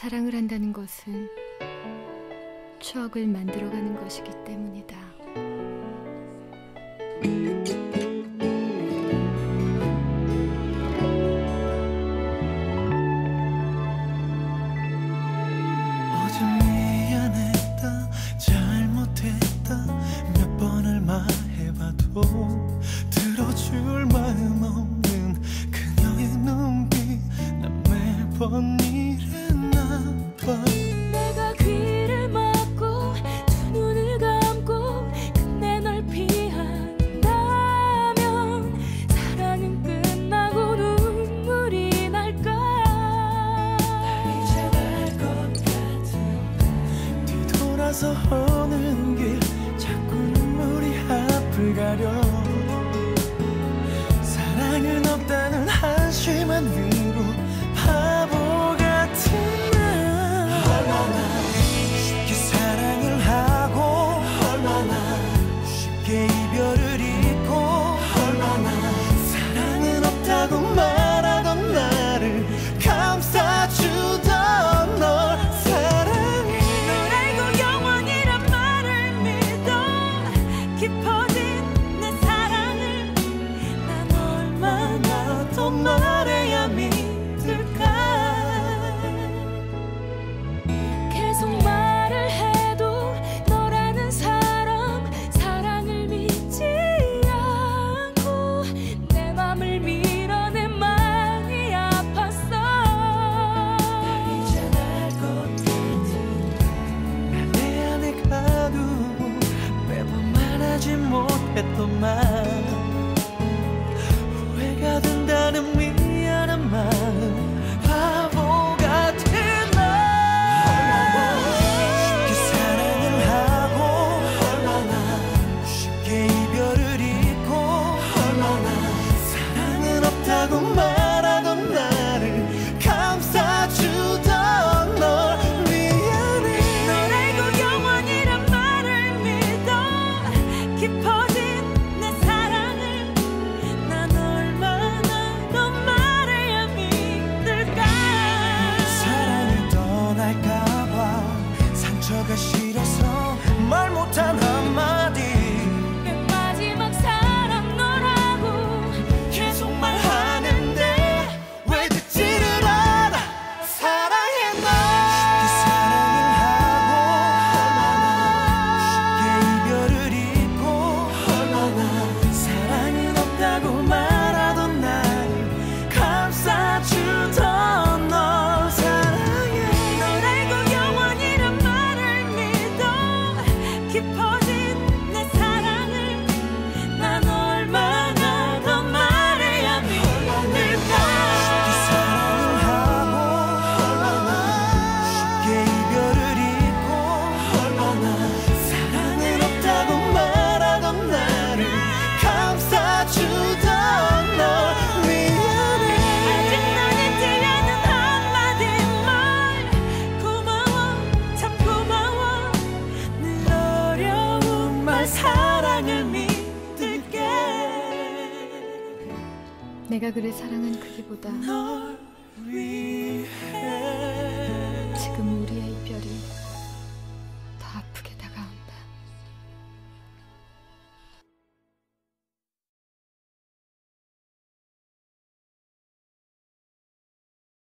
사랑을 한다는 것은 추억을 만들어가는 것이기 때문이다. 들어줄 마음 없는 그녀의 눈빛 난 매번 your my 사랑을 믿을게. 내가 그를 사랑한 크기보다 널 위해